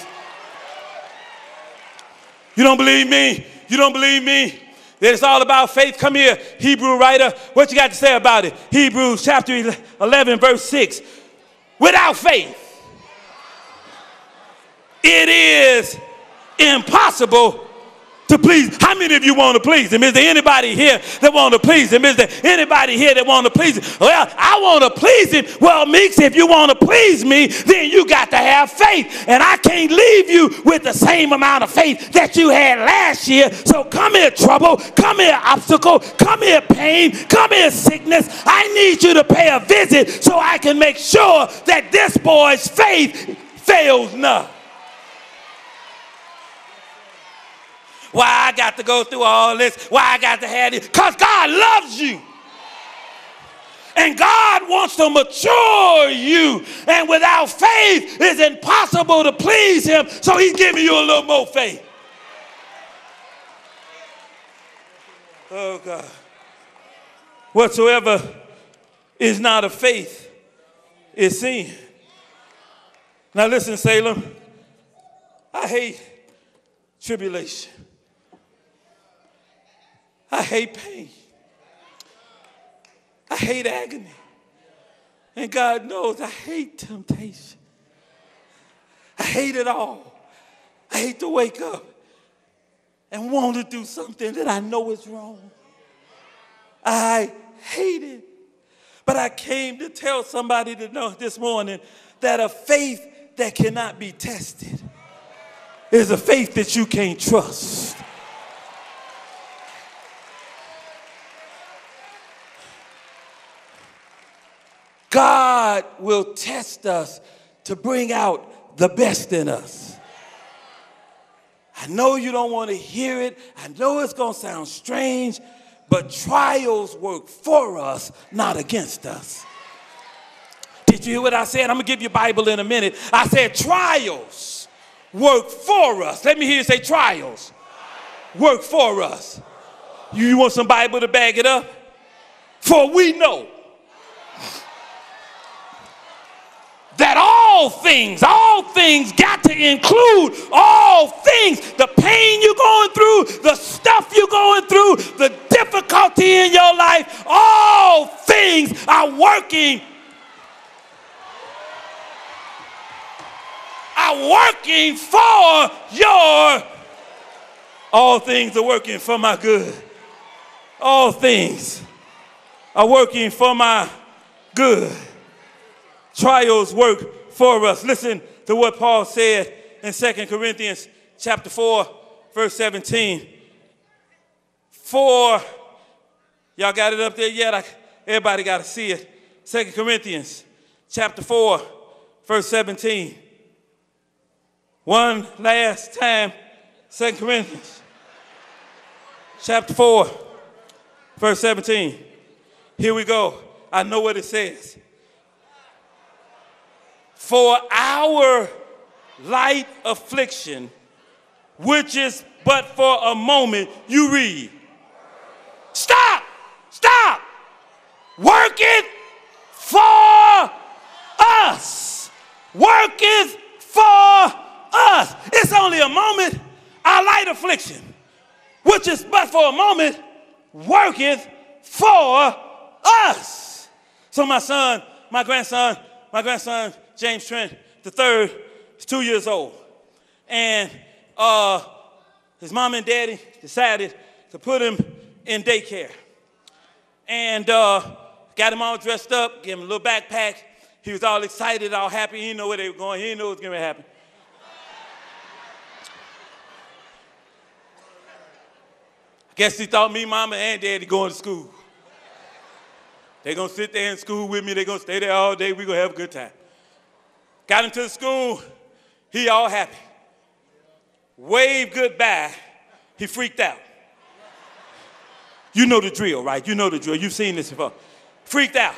You don't believe me? You don't believe me? That it's all about faith. Come here, Hebrew writer. What you got to say about it? Hebrews chapter 11, verse 6. Without faith, it is impossible to please. How many of you want to please him? Is there anybody here that want to please him? Is there anybody here that want to please him? Well, I want to please him. Well, Meeks, if you want to please me, then you got to have faith. And I can't leave you with the same amount of faith that you had last year. So come here, trouble. Come here, obstacle. Come here, pain. Come here, sickness. I need you to pay a visit so I can make sure that this boy's faith fails not. Why I got to go through all this? Why I got to have it? Because God loves you. And God wants to mature you. And without faith, it's impossible to please Him. So He's giving you a little more faith. Oh, God. Whatsoever is not of faith is sin. Now, listen, Salem. I hate tribulation. I hate pain. I hate agony. And God knows I hate temptation. I hate it all. I hate to wake up and want to do something that I know is wrong. I hate it. But I came to tell somebody to know this morning that a faith that cannot be tested is a faith that you can't trust. God will test us to bring out the best in us. I know you don't want to hear it. I know it's going to sound strange, but trials work for us, not against us. Did you hear what I said? I'm going to give you Bible in a minute. I said trials work for us. Let me hear you say trials work for us. You want some Bible to back it up? For we know that all things, all things got to include all things. The pain you're going through, the stuff you're going through, the difficulty in your life, all things are working. Are working for your. All things are working for my good. All things are working for my good trials work for us. Listen to what Paul said in 2 Corinthians chapter 4, verse 17. For, y'all got it up there yet? I, everybody got to see it. 2 Corinthians chapter 4, verse 17. One last time, 2 Corinthians chapter 4, verse 17. Here we go. I know what it says. For our light affliction, which is but for a moment, you read. Stop! Stop! Work it for us. Work it for us. It's only a moment. Our light affliction, which is but for a moment, worketh for us. So my son, my grandson, my grandson James Trent the third is two years old. And uh, his mom and daddy decided to put him in daycare. And uh, got him all dressed up, gave him a little backpack. He was all excited, all happy. He didn't know where they were going. He didn't know what was going to happen. I guess he thought me, mama, and daddy going to school. They're going to sit there in school with me. They're going to stay there all day. We're going to have a good time. Got into the school, he all happy. Wave goodbye, he freaked out. You know the drill, right? You know the drill. You've seen this before. Freaked out.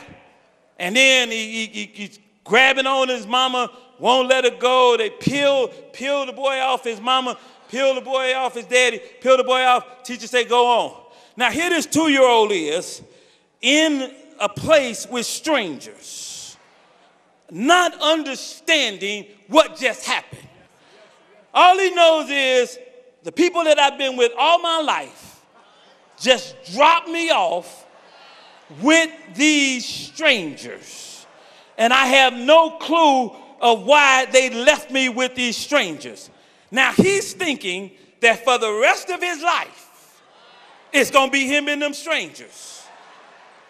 And then he, he, he's grabbing on his mama, won't let her go. They peel, peel the boy off his mama, peel the boy off his daddy, peel the boy off. Teacher say, go on. Now here this two-year-old is in a place with strangers not understanding what just happened. All he knows is the people that I've been with all my life just dropped me off with these strangers. And I have no clue of why they left me with these strangers. Now he's thinking that for the rest of his life, it's gonna be him and them strangers.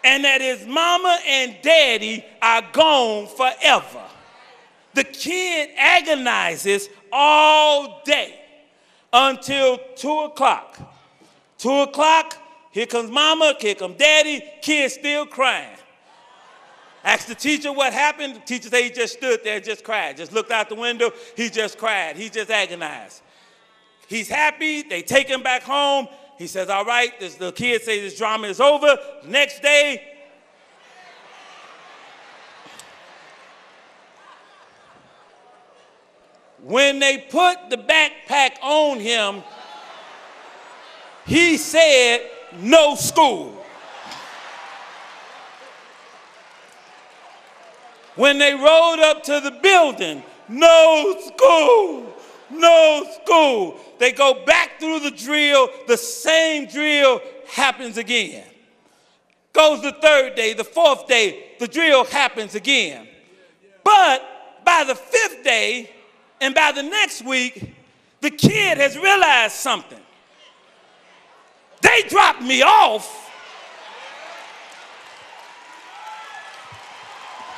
And that his mama and daddy are gone forever. The kid agonizes all day until two o'clock. Two o'clock, here comes mama, here comes daddy, kid still crying. Asked the teacher what happened. The teacher said he just stood there just cried. Just looked out the window. He just cried. He just agonized. He's happy. They take him back home. He says, all right, this, the kid says this drama is over. Next day, when they put the backpack on him, he said, no school. When they rode up to the building, no school, no school. They go back through the drill, the same drill happens again. Goes the third day, the fourth day, the drill happens again. But by the fifth day, and by the next week, the kid has realized something. They dropped me off,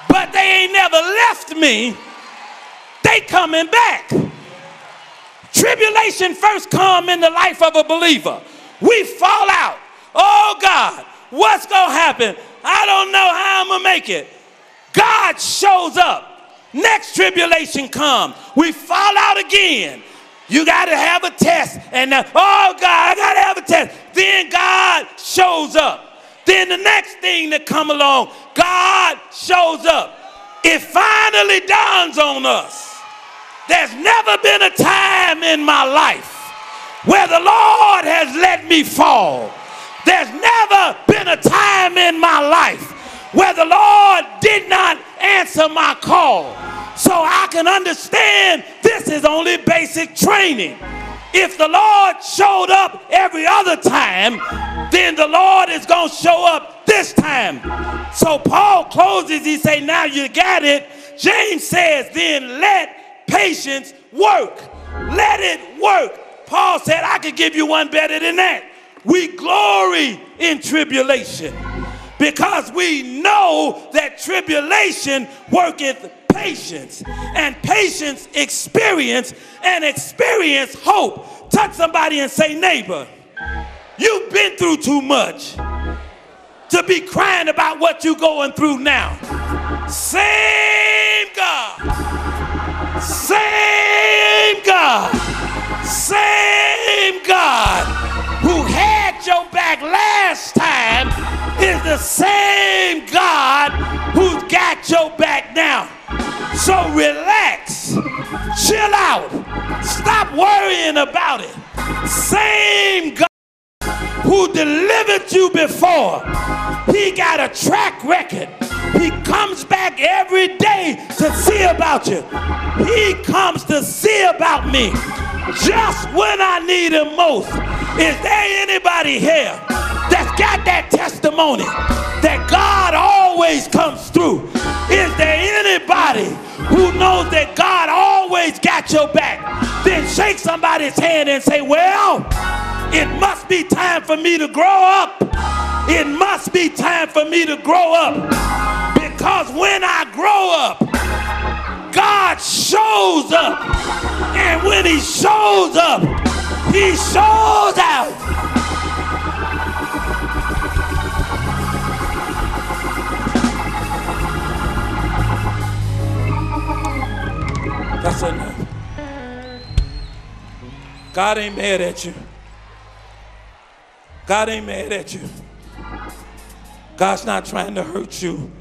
but they ain't never left me. They coming back. Tribulation first come in the life of a believer. We fall out. Oh God, what's gonna happen? I don't know how I'm gonna make it. God shows up. Next tribulation come. We fall out again. You got to have a test. And uh, oh God, I got to have a test. Then God shows up. Then the next thing that come along, God shows up. It finally dawns on us. There's never been a time in my life where the Lord has let me fall. There's never been a time in my life where the Lord did not answer my call. So I can understand this is only basic training. If the Lord showed up every other time, then the Lord is going to show up this time. So Paul closes, he say, now you got it. James says, then let patience work. Let it work. Paul said, I could give you one better than that. We glory in tribulation because we know that tribulation worketh patience, and patience experience, and experience hope. Touch somebody and say, neighbor, you've been through too much to be crying about what you're going through now. Same God, same God, same God who had your back last time is the same God who's got your back now. So relax, chill out, stop worrying about it. Same God who delivered you before, he got a track record. He comes back every day to see about you. He comes to see about me just when I need him most. Is there anybody here that's got that testimony that God always comes through? Is there anybody who knows that God always got your back? Then shake somebody's hand and say, Well, it must be time for me to grow up. It must be time for me to grow up. Because when I grow up, God shows up. And when He shows up, He shows out. That's enough. God ain't mad at you. God ain't mad at you. God's not trying to hurt you.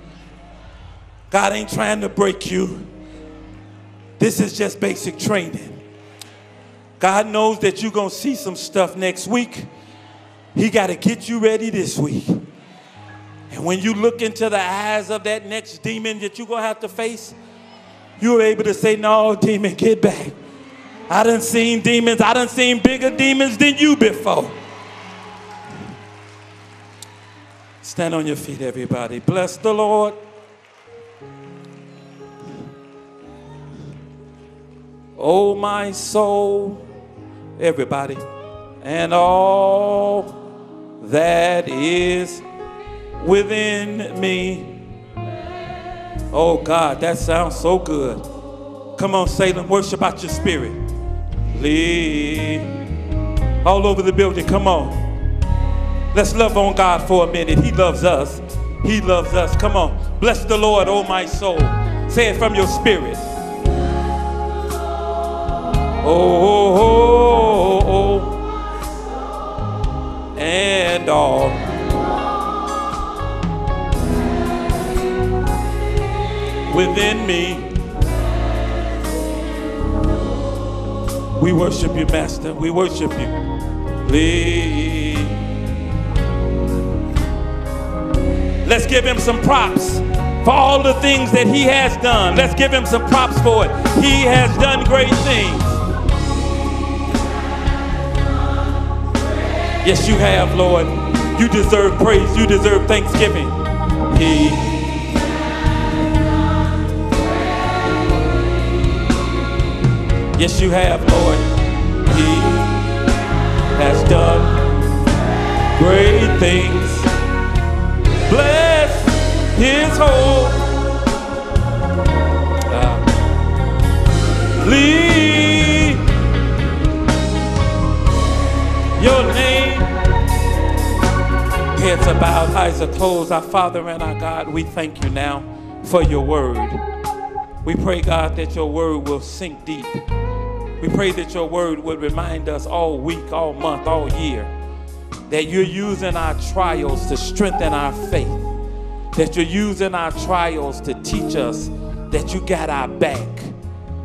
God ain't trying to break you. This is just basic training. God knows that you're going to see some stuff next week. He got to get you ready this week. And when you look into the eyes of that next demon that you're going to have to face, you're able to say, No, demon, get back. I done seen demons, I done seen bigger demons than you before. Stand on your feet, everybody. Bless the Lord. Oh, my soul, everybody, and all that is within me. Oh, God, that sounds so good. Come on, Salem, worship out your spirit. Lead all over the building. Come on. Let's love on God for a minute. He loves us. He loves us. Come on. Bless the Lord, oh my soul. Say it from your spirit. Oh, oh, oh, oh. and all. Within me, we worship you, Master. We worship you. Please. Let's give him some props for all the things that he has done. Let's give him some props for it. He has done great things. Yes, you have, Lord. You deserve praise. You deserve thanksgiving. He Yes, you have, Lord. He has done great things bless his whole. Uh, lead your name. Heads are bowed, eyes are closed. Our Father and our God, we thank you now for your word. We pray, God, that your word will sink deep. We pray that your word will remind us all week, all month, all year that you're using our trials to strengthen our faith, that you're using our trials to teach us that you got our back,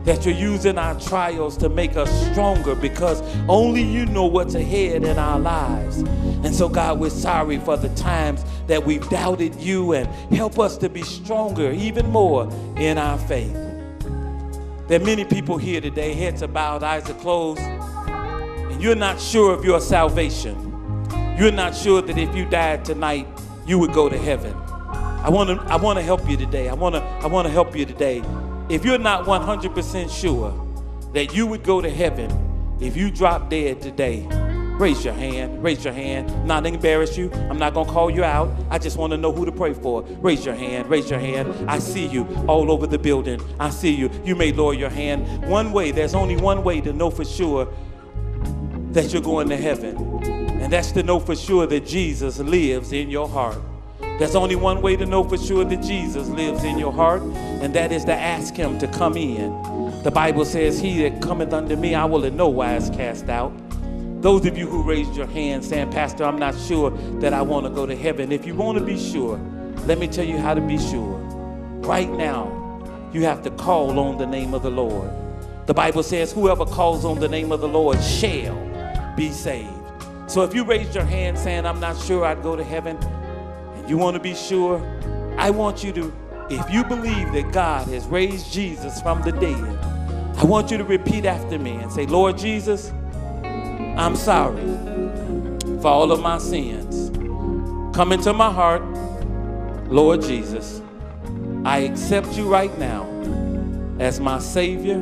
that you're using our trials to make us stronger because only you know what's ahead in our lives. And so, God, we're sorry for the times that we've doubted you and help us to be stronger even more in our faith. There are many people here today, heads are bowed, eyes are closed, and you're not sure of your salvation. You're not sure that if you died tonight, you would go to heaven. I want to I want to help you today. I want to I want to help you today. If you're not 100% sure that you would go to heaven if you drop dead today, raise your hand. Raise your hand. Not embarrass you. I'm not to call you out. I just want to know who to pray for. Raise your hand. Raise your hand. I see you all over the building. I see you. You may lower your hand. One way, there's only one way to know for sure that you're going to heaven. And that's to know for sure that Jesus lives in your heart. There's only one way to know for sure that Jesus lives in your heart, and that is to ask Him to come in. The Bible says, He that cometh unto me, I will in no wise cast out. Those of you who raised your hand saying, Pastor, I'm not sure that I want to go to heaven. If you want to be sure, let me tell you how to be sure. Right now, you have to call on the name of the Lord. The Bible says, Whoever calls on the name of the Lord shall be saved. So if you raised your hand saying, I'm not sure I'd go to heaven, and you want to be sure, I want you to, if you believe that God has raised Jesus from the dead, I want you to repeat after me and say, Lord Jesus, I'm sorry for all of my sins. Come into my heart, Lord Jesus. I accept you right now as my Savior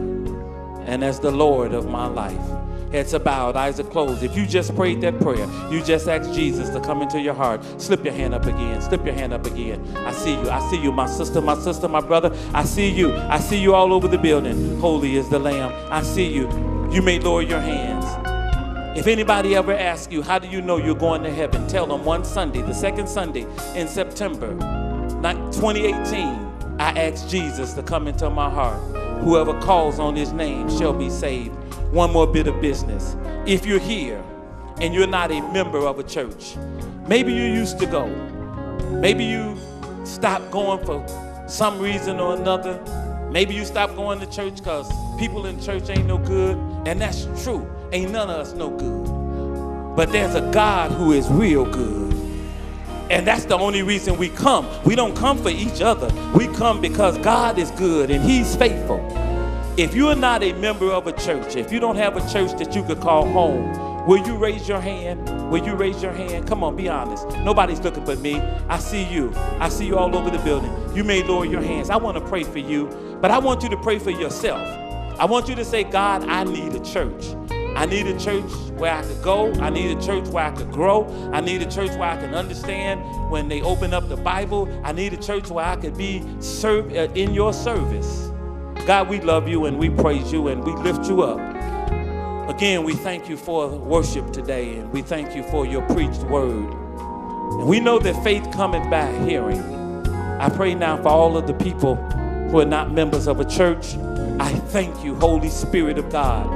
and as the Lord of my life heads are bowed, eyes are closed. If you just prayed that prayer, you just asked Jesus to come into your heart, slip your hand up again, slip your hand up again. I see you, I see you, my sister, my sister, my brother. I see you, I see you all over the building. Holy is the Lamb. I see you. You may lower your hands. If anybody ever asks you, how do you know you're going to heaven? Tell them one Sunday, the second Sunday in September 2018, I asked Jesus to come into my heart. Whoever calls on his name shall be saved one more bit of business. If you're here and you're not a member of a church, maybe you used to go, maybe you stopped going for some reason or another. Maybe you stopped going to church because people in church ain't no good, and that's true. Ain't none of us no good. But there's a God who is real good. And that's the only reason we come. We don't come for each other. We come because God is good and He's faithful. If you are not a member of a church, if you don't have a church that you could call home, will you raise your hand? Will you raise your hand? Come on, be honest. Nobody's looking but me. I see you. I see you all over the building. You may lower your hands. I want to pray for you, but I want you to pray for yourself. I want you to say, God, I need a church. I need a church where I could go. I need a church where I could grow. I need a church where I can understand when they open up the Bible. I need a church where I could be served uh, in your service. God, we love you and we praise you and we lift you up. Again, we thank you for worship today and we thank you for your preached word. And we know that faith cometh by hearing. I pray now for all of the people who are not members of a church. I thank you, Holy Spirit of God,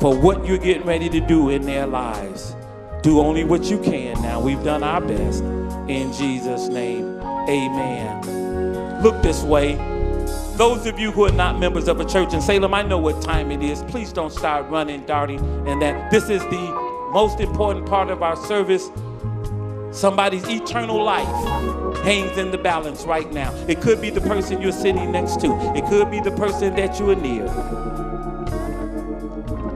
for what you're getting ready to do in their lives. Do only what you can now. We've done our best. In Jesus' name, amen. Look this way. Those of you who are not members of a church in Salem, I know what time it is. Please don't start running, darting, and that. This is the most important part of our service. Somebody's eternal life hangs in the balance right now. It could be the person you're sitting next to, it could be the person that you are near.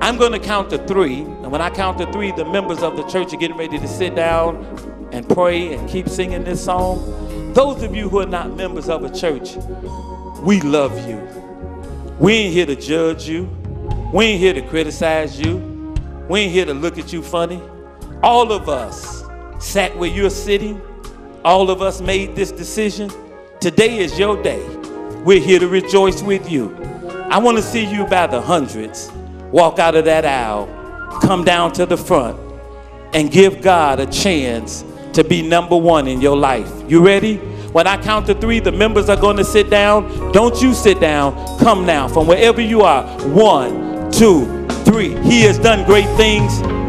I'm going to count to three. And when I count to three, the members of the church are getting ready to sit down and pray and keep singing this song. Those of you who are not members of a church, we love you. We ain't here to judge you. We ain't here to criticize you. We ain't here to look at you funny. All of us sat where you're sitting. All of us made this decision. Today is your day. We're here to rejoice with you. I want to see you by the hundreds walk out of that aisle, come down to the front, and give God a chance to be number one in your life. You ready? When I count to three, the members are going to sit down. Don't you sit down. Come now from wherever you are. One, two, three. He has done great things.